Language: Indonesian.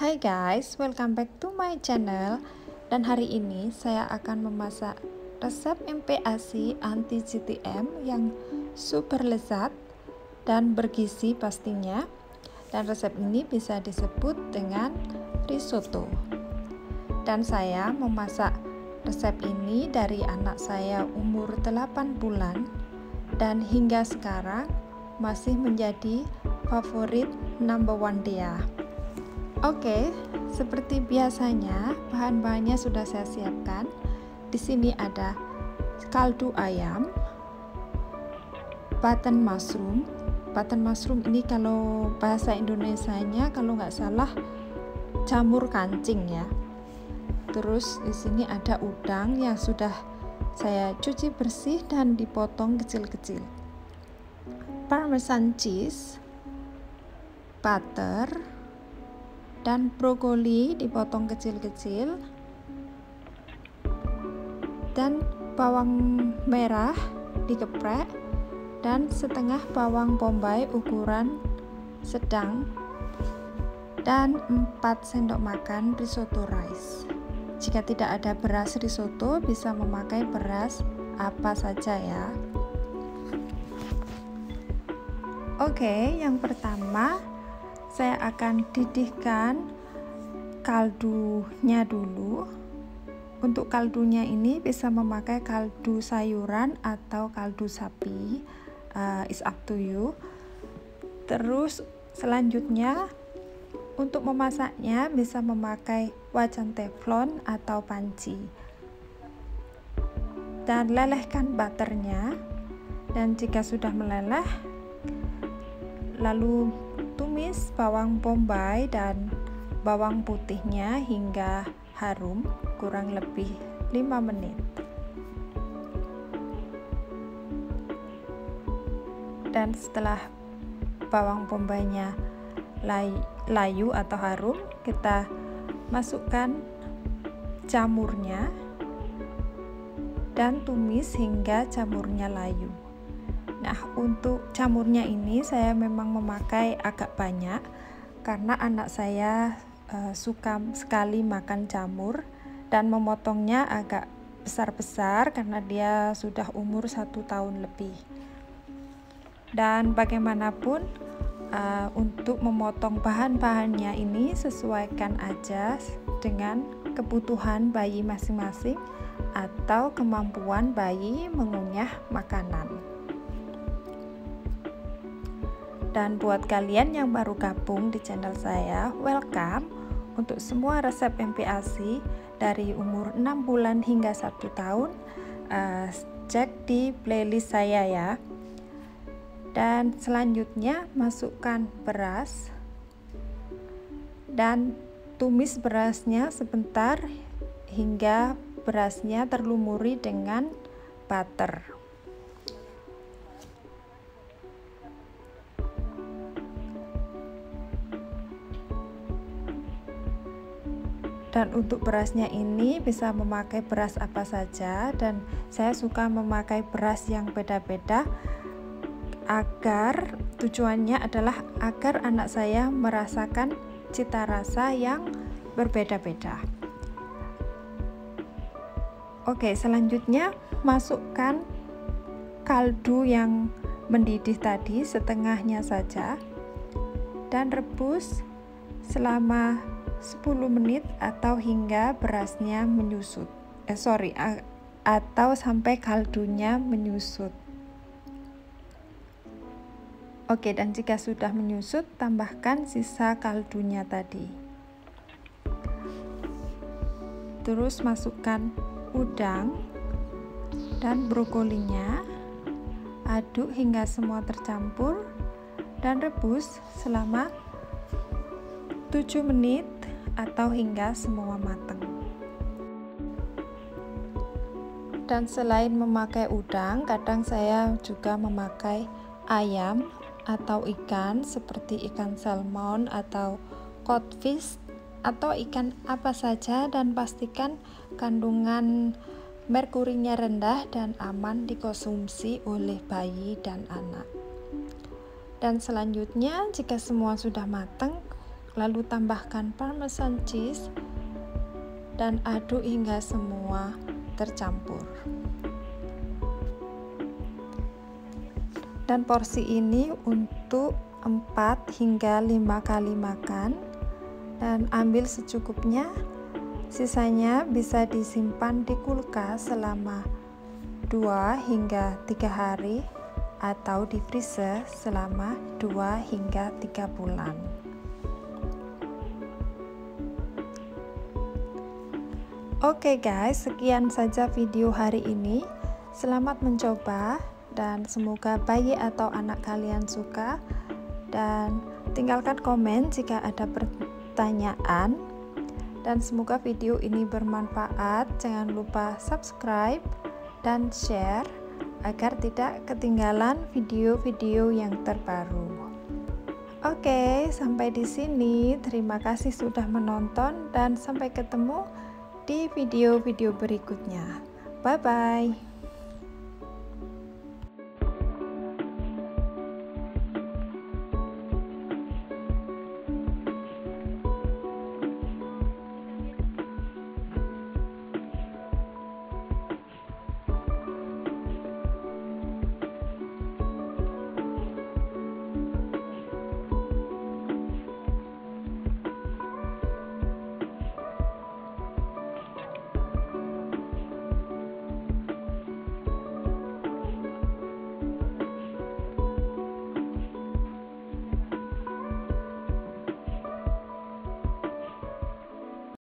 Hai guys, welcome back to my channel. Dan hari ini saya akan memasak resep MPASI anti GTM yang super lezat dan bergizi pastinya. Dan resep ini bisa disebut dengan risotto. Dan saya memasak resep ini dari anak saya umur 8 bulan Dan hingga sekarang masih menjadi favorit number one dia. Oke, seperti biasanya bahan-bahannya sudah saya siapkan. Di sini ada kaldu ayam, button mushroom. Button mushroom ini kalau bahasa Indonesianya kalau nggak salah jamur kancing ya. Terus di sini ada udang yang sudah saya cuci bersih dan dipotong kecil-kecil. Parmesan cheese, butter, dan brokoli dipotong kecil-kecil, dan bawang merah dikeprek, dan setengah bawang bombay ukuran sedang, dan 4 sendok makan risotto rice. Jika tidak ada beras risotto, bisa memakai beras apa saja ya. Oke, yang pertama saya akan didihkan kaldunya dulu. Untuk kaldunya ini bisa memakai kaldu sayuran atau kaldu sapi uh, is up to you. Terus selanjutnya untuk memasaknya bisa memakai wajan teflon atau panci. Dan lelehkan butternya. Dan jika sudah meleleh lalu tumis bawang bombay dan bawang putihnya hingga harum kurang lebih 5 menit. Dan setelah bawang bombaynya layu atau harum kita masukkan jamurnya dan tumis hingga jamurnya layu Nah, untuk camurnya ini saya memang memakai agak banyak karena anak saya uh, suka sekali makan jamur dan memotongnya agak besar-besar karena dia sudah umur satu tahun lebih. Dan bagaimanapun uh, untuk memotong bahan-bahannya ini sesuaikan aja dengan kebutuhan bayi masing-masing atau kemampuan bayi mengunyah makanan. Dan buat kalian yang baru gabung di channel saya, welcome untuk semua resep MPASI dari umur 6 bulan hingga 1 tahun. Uh, cek di playlist saya ya. Dan selanjutnya masukkan beras dan tumis berasnya sebentar hingga berasnya terlumuri dengan butter. Dan untuk berasnya ini bisa memakai beras apa saja. Dan saya suka memakai beras yang beda-beda. Agar tujuannya adalah agar anak saya merasakan cita rasa yang berbeda-beda. Oke selanjutnya masukkan kaldu yang mendidih tadi setengahnya saja. Dan rebus selama 10 menit atau hingga berasnya menyusut. Eh sorry, atau sampai kaldunya menyusut. Oke, dan jika sudah menyusut, tambahkan sisa kaldunya tadi. Terus masukkan udang dan brokolinya. Aduk hingga semua tercampur dan rebus selama 7 menit atau hingga semua matang. Dan selain memakai udang, kadang saya juga memakai ayam atau ikan seperti ikan salmon atau codfish atau ikan apa saja dan pastikan kandungan merkurinya rendah dan aman dikonsumsi oleh bayi dan anak. Dan selanjutnya jika semua sudah matang, lalu tambahkan parmesan cheese dan aduk hingga semua tercampur. Dan porsi ini untuk 4 hingga 5 kali makan dan ambil secukupnya. Sisanya bisa disimpan di kulkas selama 2 hingga 3 hari atau di freezer selama 2 hingga 3 bulan. Oke okay guys, sekian saja video hari ini. Selamat mencoba dan semoga bayi atau anak kalian suka dan tinggalkan komen jika ada pertanyaan dan semoga video ini bermanfaat. Jangan lupa subscribe dan share agar tidak ketinggalan video-video yang terbaru. Oke, sampai di sini. Terima kasih sudah menonton dan sampai ketemu di video-video berikutnya. Bye bye.